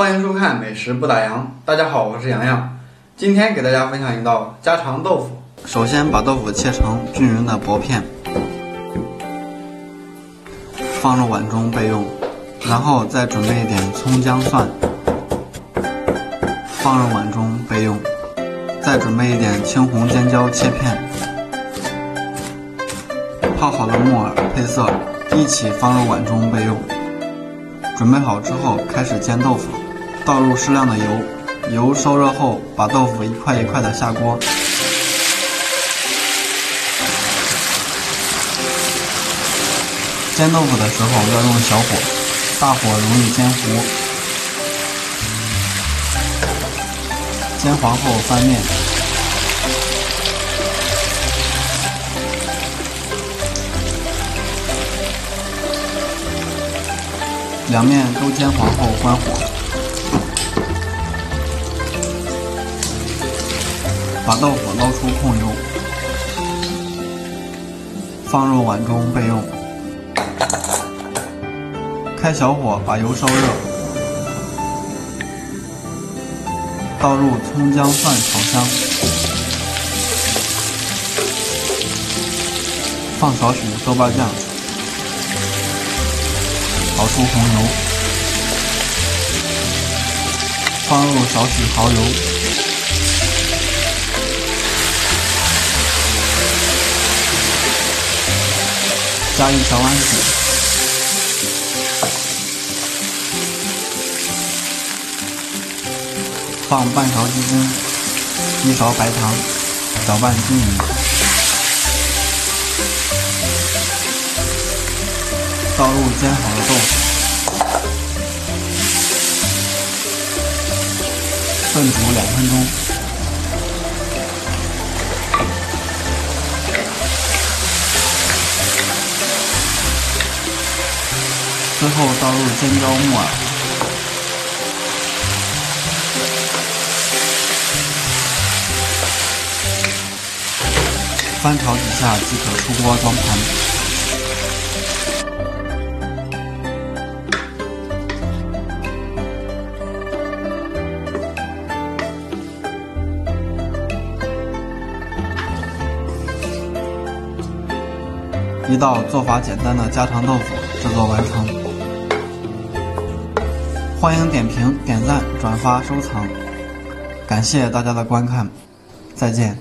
欢迎收看《美食不打烊》。大家好，我是洋洋，今天给大家分享一道家常豆腐。首先把豆腐切成均匀的薄片，放入碗中备用。然后再准备一点葱姜蒜，放入碗中备用。再准备一点青红尖椒切片，泡好的木耳配色一起放入碗中备用。准备好之后，开始煎豆腐，倒入适量的油，油烧热后，把豆腐一块一块的下锅。煎豆腐的时候要用小火，大火容易煎糊。煎黄后翻面，两面都煎黄后关火，把豆腐捞出控油，放入碗中备用。开小火把油烧热。倒入葱姜蒜炒香，放少许豆瓣酱，炒出红油，放入少许蚝油，加一小碗水。放半勺鸡精，一勺白糖，搅拌均匀。倒入煎好的豆腐，炖煮两分钟。最后倒入尖椒木耳。翻炒几下即可出锅装盘。一道做法简单的家常豆腐制作完成。欢迎点评、点赞、转发、收藏，感谢大家的观看，再见。